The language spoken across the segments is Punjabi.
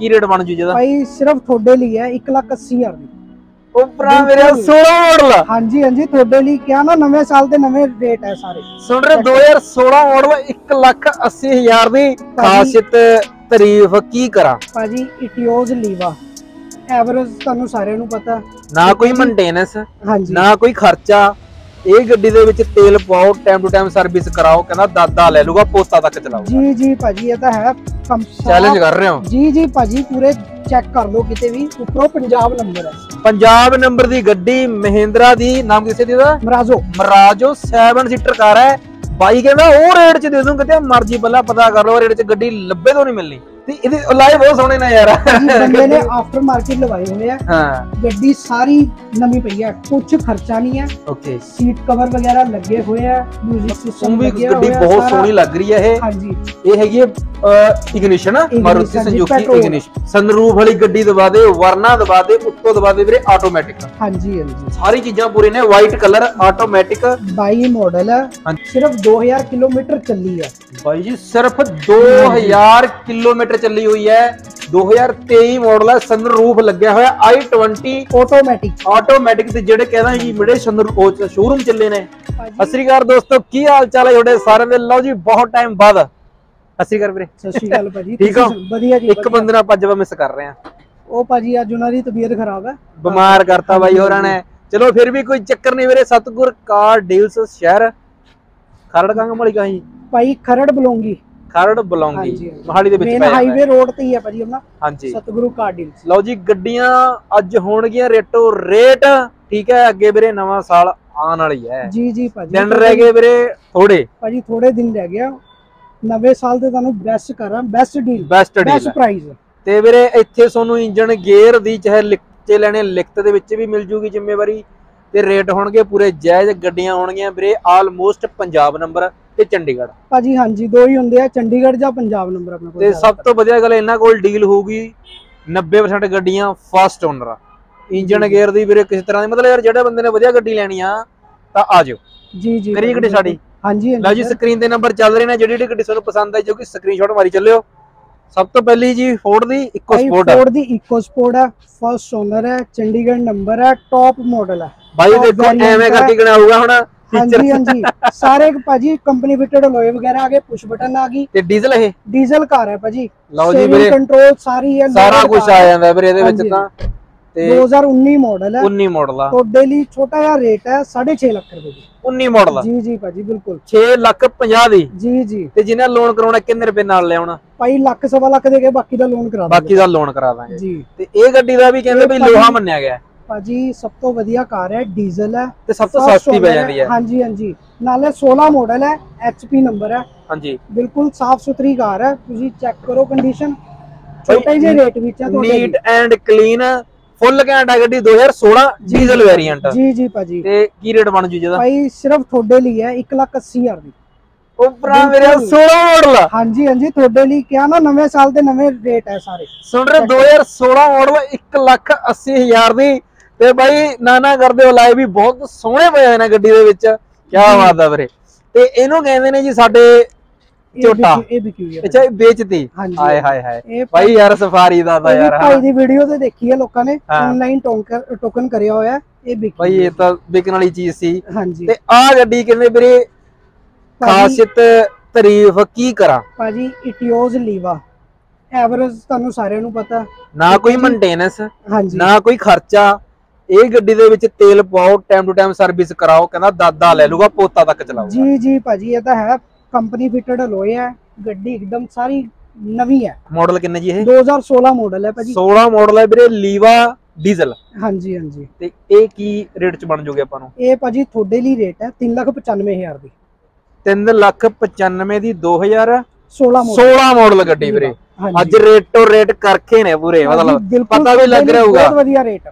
ਕੀ ਰੇਟ ਬਣ ਜੂ ਜਿਹਦਾ? ਭਾਈ ਸਿਰਫ ਤੁਹਾਡੇ ਲਈ ਹੈ 180000 ਦੀ। ਉਪਰਾ ਮੇਰੇ 16 ਮਾਡਲ ਹਾਂਜੀ ਹਾਂਜੀ ਤੁਹਾਡੇ ਲਈ ਕਿਹਾ ਨਾ ਨਵੇਂ ਸਾਲ ਦੇ ਨਵੇਂ ਰੇਟ ਹੈ ਸਾਰੇ। ਸੁਣ ਰਹੇ 2016 ਮਾਡਲ 1 ਲੱਖ 80 ਹਜ਼ਾਰ ਦੀ ਖਾਸੀਅਤ ਤਾਰੀਫ ਕੀ ਕਰਾਂ? ਭਾਜੀ ਇਟਿਓਜ਼ ਲੀਵਾ ਐਵਰੇਜ ਤੁਹਾਨੂੰ ਸਾਰਿਆਂ ਨੂੰ ਪਤਾ। ਨਾ ਕੋਈ ਮੇਨਟੇਨੈਂਸ ਨਾ ਕੋਈ ਖਰਚਾ ਇਹ ਗੱਡੀ ਦੇ ਵਿੱਚ ਤੇਲ ਪਾਓ ਟਾਈਮ ਟੂ ਟਾਈਮ ਸਰਵਿਸ ਕਰਾਓ ਕਹਿੰਦਾ ਦਾਦਾ ਲੈ ਲੂਗਾ ਪੋਤਾ ਤੱਕ ਚਲਾਓ ਜੀ ਜੀ ਭਾਜੀ ਇਹ ਤਾਂ ਹੈ। ਚੈਲੰਜ ਕਰ ਰਹੇ ਹੋ? ਜੀ ਜੀ ਭਾਜੀ ਪੂਰੇ ਚੈੱਕ ਕਰ ਲਓ ਕਿਤੇ ਵੀ। ਉੱਪਰੋਂ ਪੰਜਾਬ ਨੰਬਰ ਹੈ। ਪੰਜਾਬ ਨੰਬਰ ਦੀ ਗੱਡੀ ਮਹਿੰਦਰਾ ਦੀ ਨਾਮ ਕਿਸੇ ਦੀ ਦਾ ਮਰਾਜ਼ੋ। ਮਰਾਜੋ 7 ਸੀਟਰ ਕਾਰ ਹੈ। ਬਾਈ ਕਹਿੰਦਾ ਉਹ ਰੇਟ 'ਚ ਦੇ ਦੂੰ ਕਿਤੇ ਮਰਜ਼ੀ ਬੱਲਾ ਪਤਾ ਕਰ ਲਓ ਰੇਟ 'ਚ ਗੱਡੀ ਲੱਭੇ ਤੋਂ ਨਹੀਂ ਮਿਲਣੀ। ਤੇ ਇਹਦੇ ਲਾਏ ਬਹੁਤ ਸੋਹਣੇ ਨੇ ਯਾਰ। ਬੰਦੇ ਨੇ ਆਫਟਰ ਮਾਰਕੀਟ ਲਵਾਏ ਹੋਏ ਆ। ਹਾਂ। ਗੱਡੀ ਸਾਰੀ ਨਵੀਂ ਪਈ ਹੈ ਕੁਝ ਖਰਚਾ ਨਹੀਂ ਹੈ ਓਕੇ ਸੀਟ ਕਵਰ ਵਗੈਰਾ ਲੱਗੇ ਹੋਏ ਆ 뮤직 ਉਹ ਸਿਸਟਮ ਵੀ ਗੱਡੀ ਬਹੁਤ। ਸੋਹਣੀ ਲੱਗ ਰਹੀ ਹੈ ਇਹ। ਹਾਂਜੀ। ਇਹ ਹੈਗੀ ignition Maruti Suzuki. Ignition sunroof ਵਾਲੀ ਗੱਡੀ ਦਬਾ ਦੇ ਵਰਨਾ ਦਬਾ ਦੇ ਉੱਤੋਂ ਦਬਾ ਦੇ ਵੀਰੇ ਆਟੋਮੈਟਿਕ ਹਾਂਜੀ ਹਾਂਜੀ। ਸਾਰੀ ਚੀਜ਼ਾਂ ਪੂਰੀ ਨੇ ਵਾਈਟ ਕਲਰ ਆਟੋਮੈਟਿਕ 22 ਮਾਡਲ ਹੈ। ਸਿਰਫ 2000 ਕਿਲੋਮੀਟਰ ਚੱਲੀ ਹੈ ਬਾਈ ਜੀ ਸਿਰਫ 2000 ਕਿਲੋਮੀਟਰ ਚੱਲੀ ਹੋਈ ਹੈ। 2023 ਮਾਡਲ ਹੈ ਸਨਰੂਫ ਲੱਗਿਆ ਹੋਇਆ i20 ਆਟੋਮੈਟਿਕ ਆਟੋਮੈਟਿਕ ਤੇ ਜਿਹੜੇ ਕਹਿੰਦਾ ਜੀ ਮੇਰੇ ਸਨਰੂਫ ਸ਼ੋਰੂਮ ਚੱਲੇ ਨੇ। ਅਕਾਲ ਦੋਸਤੋ ਕੀ ਹਾਲ ਚਾਲ ਹੈ ਤੁਹਾਡੇ ਸਾਰਿਆਂ ਦੇ? ਲਓ ਜੀ ਬਹੁਤ ਟਾਈਮ ਬਾਅਦ ਸਤਿ ਸ੍ਰੀ ਅਕਾਲ ਵੀਰੇ। ਸਤਿ ਸ਼੍ਰੀ ਅਕਾਲ ਭਾਜੀ ਠੀਕ ਹੋ? ਵਧੀਆ ਜੀ ਇੱਕ। ਬੰਦੇ ਨਾਲ ਆਪਾਂ ਜਵਾ ਮਿਸ ਕਰ ਰਹੇ ਆ ਉਹ ਭਾਜੀ ਅੱਜ ਉਹਨਾਂ ਦੀ ਤਬੀਅਤ ਖਰਾਬ ਹੈ। ਬਿਮਾਰ ਕਰਤਾ ਬਾਈ ਹੋਰਾਂ ਨੇ। ਚਲੋ ਫਿਰ ਵੀ ਕੋਈ ਚੱਕਰ ਨਹੀਂ ਵੀਰੇ ਸਤਗੁਰ ਕਾਰ ਡੀਲਸ ਸ਼ਹਿਰ। ਖਰੜ ਕੰਗ ਮਲੀ ਕਹੀਂ ਭਾਈ ਖਰੜ ਬਲੋਂਗੀ। ਖਰੜ ਬਲੌਂਗੀ। ਮੋਹਾਲੀ ਦੇ ਵਿੱਚ ਮੇਨ ਪੈ ਜਾਂਦਾ ਹਾਈਵੇ ਰੋਡ ਤੇ ਹੀ ਹੈ ਭਾਜੀ ਆਪਣਾ। ਹਾਂਜੀ। Satguru car deals. ਲਓ ਜੀ ਗੱਡੀਆਂ ਅੱਜ ਹੋਣਗੀਆਂ ਰੇਟੋ ਰੇਟ। ਠੀਕ ਹੈ ਅੱਗੇ ਵੀਰੇ ਨਵਾਂ ਸਾਲ ਆਉਣ ਵਾਲੀ ਹੈ। ਜੀ ਜੀ ਭਾਜੀ। ਦਿਨ ਰਹਿ ਗਏ ਵੀਰੇ ਥੋੜੇ ਭਾਜੀ ਥੋੜੇ ਦਿਨ ਰਹਿ ਗਿਆ ਨਵੇਂ ਸਾਲ ਤੇ ਤੁਹਾਨੂੰ ਬੈਸਟ ਕਰਾਂ best deal best deal best price ਤੇ ਵੀਰੇ ਇੱਥੇ ਤੁਹਾਨੂੰ ਇੰਜਨ ਗੇਅਰ ਦੀ ਚਾਹੇ ਲਿਖਤੇ ਲੈਣੇ ਲਿਖਤ ਦੇ ਵਿੱਚ ਵੀ ਮਿਲ ਜੂਗੀ ਜ਼ਿੰਮੇਵਾਰੀ। ਤੇ ਰੇਟ ਹੋਣਗੇ ਪੂਰੇ ਜਾਇਜ਼ ਗੱਡੀਆਂ ਹੋਣਗੀਆਂ ਵੀਰੇ ਆਲਮੋਸਟ ਪੰਜਾਬ ਨੰਬਰ ਤੇ ਚੰਡੀਗੜ੍ਹ। ਭਾਜੀ ਹਾਂਜੀ ਦੋ ਹੀ ਹੁੰਦੇ ਆ ਚੰਡੀਗੜ੍ਹ ਜਾਂ ਪੰਜਾਬ ਨੰਬਰ ਆਪਣੇ ਕੋਲ ਤੇ ਸਭ ਤੋਂ ਵਧੀਆ ਗੱਲ ਇਹਨਾਂ ਕੋਲ ਡੀਲ ਹੋਊਗੀ 90% ਗੱਡੀਆਂ ਫਸਟ ਓਨਰ ਆ। ਇੰਜਨ ਗੇਅਰ ਦੀ ਵੀਰੇ ਕਿਸੇ ਤਰ੍ਹਾਂ ਦੀ ਮਤਲਬ ਯਾਰ ਜਿਹੜੇ ਬੰਦੇ ਨੇ ਵਧੀਆ ਗੱਡੀ ਲੈਣੀ ਆ ਤਾਂ ਆ ਜਾਓ। ਜੀ ਜੀ ਕਰੀ ਗੱਡੀ ਸਾਡੀ? ਹਾਂਜੀ ਲਓ ਜੀ ਸਕਰੀਨ ਤੇ ਨੰਬਰ ਚੱਲ ਰਹੇ ਨੇ ਜਿਹੜੀ ਜਿਹੜੀ ਗੱਡੀ ਤੁਹਾਨੂੰ ਪਸੰਦ ਆਈ ਜੋ ਕਿ ਸਕਰੀਨਸ਼ਾਟ ਮਾਰੀ ਚੱਲਿਓ। ਸਭ ਤੋਂ ਪਹਿਲੀ ਜੀ ਫੋਰਡ ਦੀ ਇੱਕੋ ਸਪੋਰਟ ਫੋਰਡ ਦੀ ਇਕੋ ਸਪੋਰਟ ਹੈ ਫਸਟ ਓਨਰ ਹੈ ਚੰਡੀਗੜ੍ਹ ਨੰਬਰ ਹੈ ਟੌਪ ਮਾਡਲ ਹੈ top ਦੇਖੋ ਐਵੇਂ ਹੈ। ਕਰਕੇ ਗਣਾ ਹੋਊਗਾ ਹੁਣ ਹਾਂਜੀ ਹਾਂਜੀ। ਸਾਰੇ ਭਾਜੀ ਕੰਪਨੀ ਫਿਟਡ ਲੋਏ ਵਗੈਰਾ ਆ ਗਏ ਪੁਸ਼ ਬਟਨ ਆ ਗਈ। ਤੇ ਡੀਜ਼ਲ ਇਹ? ਡੀਜ਼ਲ ਕਾਰ ਹੈ ਭਾਜੀ। ਲਓ ਜੀ ਵੀਰੇ। ਕੰਟਰੋਲ ਸਾਰੀ ਹੈ ਸਾਰਾ ਕੁਝ ਆ ਹੈ। ਜਾਂਦਾ ਵੀਰੇ ਇਹਦੇ ਵਿੱਚ। ਤਾਂ। ਤੇ 2019 ਮਾਡਲ ਹੈ। 19 ਮਾਡਲ ਆ। ਤੁਹਾਡੇ ਲਈ ਛੋਟਾ ਜਿਹਾ ਰੇਟ ਹੈ 6.5 ਲੱਖ ਰੁਪਏ ਦੀ। 19 ਮਾਡਲ ਆ। ਜੀ ਜੀ ਭਾਜੀ ਬਿਲਕੁਲ। 6 ਲੱਖ 50 ਦੀ। ਜੀ ਜੀ। ਤੇ ਜਿਹਨੇ ਲੋਨ ਕਰਾਉਣਾ ਕਿੰਨੇ ਰੁਪਏ ਨਾਲ ਲਿਆਉਣਾ? ਭਾਈ ਲੱਖ ਸਵਾ ਲੱਖ ਦੇ ਕੇ ਬਾਕੀ ਦਾ ਲੋਨ ਕਰਾ ਬਾਕੀ ਦਾ ਲੋਨ ਕਰਾ ਦਾਂਗੇ। ਜੀ। ਤੇ ਇਹ ਗੱਡੀ ਦਾ ਵੀ ਕਹਿੰਦੇ ਇਹ ਵੀ ਭਾਜੀ- ਲੋਹਾ ਮੰਨਿਆ ਗਿਆ ਹੈ। ਭਾਜੀ ਸਭ ਤੋਂ ਵਧੀਆ ਕਾਰ ਹੈ ਡੀਜ਼ਲ ਹੈ। ਤੇ ਸਭ ਤੋਂ First ਸਸਤੀ ਪੈ owner ਜਾਂਦੀ ਹੈ। ਹਾਂਜੀ ਹਾਂਜੀ। ਨਾਲੇ 16 ਮਾਡਲ ਹੈ ਐਚਪੀ ਨੰਬਰ ਹੈ। ਹਾਂਜੀ। ਬਿਲਕੁਲ ਸਾਫ਼ ਸੁਥਰੀ ਕਾਰ ਹੈ। ਤੁਸੀਂ ਚੈੱਕ ਕਰੋ ਕੰਡੀਸ਼ਨ ਛੋਟੇ ਜਿਹੇ ਰੇਟ ਵਿੱਚ ਹੈ ਤੁਹਾਡੇ ਨੀਟ ਐਂਡ ਕਲੀਨ ਫੁੱਲ ਘੈਂਟ ਹੈ ਗੱਡੀ 2016 ਡੀਜ਼ਲ ਵੇਰੀਐਂਟ ਜੀ ਜੀ ਭਾਜੀ। ਤੇ ਕੀ ਰੇਟ ਬਣ ਜੂ ਜਿਹਦਾ? ਭਾਈ ਸਿਰਫ ਤੁਹਾਡੇ ਲਈ ਹੈ 180000 ਦੀ। ਉਪਰਾ ਮੇਰੇ ਬਿਲਕੁਲ। 16 ਮਾਡਲ ਹਾਂਜੀ ਹਾਂਜੀ ਤੁਹਾਡੇ ਲਈ ਕਿਹਾ ਨਾ ਨਵੇਂ ਸਾਲ ਦੇ ਨਵੇਂ ਰੇਟ ਹੈ ਸਾਰੇ। ਸੁਣ ਰਹੇ 2016 ਮਾਡਲ 1 ਲੱਖ 80 ਹਜ਼ਾਰ ਦੀ। ਤੇ ਬਾਈ ਨਾ ਨਾ ਕਰਦੇ ਹੋ ਲਾਏ ਵੀ ਬਹੁਤ ਸੋਹਣੇ ਪਏ ਹੋਏ ਨੇ ਗੱਡੀ ਦੇ ਵਿੱਚ। ਕੀ ਬਾਤ ਆ ਵੀਰੇ। ਤੇ ਇਹਨੂੰ ਕਹਿੰਦੇ ਨੇ ਜੀ ਸਾਡੇ ਝੋਟਾ। ਇਹ ਵਿਕੀ ਹੋਈ ਹੈ ਅੱਛਾ ਇਹ ਹਾਂਜੀ। ਹਾਏ ਹਾਏ ਹਾਏ। ਬਾਈ ਯਾਰ ਸਫਾਰੀ ਦਾ ਵੀ ਯਾਰ ਭਾਈ ਦੀ ਵੀਡੀਓ ਤੇ ਦੇਖੀ ਹੈ ਲੋਕਾਂ ਨੇ। ਆਨਲਾਈਨ ਟੋਕਨ ਕਰਿਆ ਹੋਇਆ ਇਹ ਵਿਕੀ ਬਾਈ ਇਹ ਤਾਂ ਵਿਕਣ ਵਾਲੀ ਚੀਜ਼ ਸੀ। ਹਾਂਜੀ। ਤੇ ਆਹ ਗੱਡੀ ਕਹਿੰਦੇ ਵੀਰੇ? ਖਾਸੀਅਤ ਤਾਰੀਫ ਕੀ ਕਰਾਂ? ਭਾਜੀ ਇਟਿਓਜ਼ ਲੀਵਾ ਐਵਰੇਜ ਤੁਹਾਨੂੰ ਸਾਰਿਆਂ ਨੂੰ ਪਤਾ। ਨਾ ਕੋਈ ਮੇਨਟੇਨੈਂਸ ਨਾ ਕੋਈ ਖਰਚਾ। ਇਹ ਗੱਡੀ ਦੇ ਵਿੱਚ ਤੇਲ ਪਾਓ ਟਾਈਮ ਟੂ ਟਾਈਮ ਸਰਵਿਸ ਕਰਾਓ ਕਹਿੰਦਾ ਦਾਦਾ ਲੈ ਲੂਗਾ ਪੋਤਾ ਤੱਕ ਚਲਾਊਗਾ। ਜੀ ਜੀ ਭਾਜੀ ਇਹ ਤਾਂ ਹੈ। ਕੰਪਨੀ ਫਿਟਡ ਲੋਏ ਹੈ ਗੱਡੀ ਇੱਕਦਮ ਸਾਰੀ ਨਵੀਂ ਹੈ। ਮਾਡਲ ਕਿੰਨੇ ਜੀ ਇਹ? 2016 ਮਾਡਲ ਹੈ ਭਾਜੀ। 16 ਮਾਡਲ ਹੈ ਵੀਰੇ ਲੀਵਾ ਡੀਜ਼ਲ। ਹਾਂਜੀ ਹਾਂਜੀ। ਤੇ ਇਹ ਕੀ ਰੇਟ ਚ ਬਣ ਜੂਗੇ ਆਪਾਂ ਨੂੰ? ਇਹ ਭਾਜੀ ਤੁਹਾਡੇ ਲਈ ਰੇਟ ਹੈ 395000 ਦੀ। 3 ਲੱਖ 95 ਦੀ 2016 16 ਮਾਡਲ। ਗੱਡੀ ਵੀਰੇ। ਅੱਜ ਰੇਟੋ ਰੇਟ ਕਰਖੇ ਨੇ ਪੂਰੇ ਮਤਲਬ ਪਤਾ ਵੀ ਲੱਗ ਰਿਹਾ ਹੋਊਗਾ। ਬਹੁਤ ਵਧੀਆ ਰੇਟ।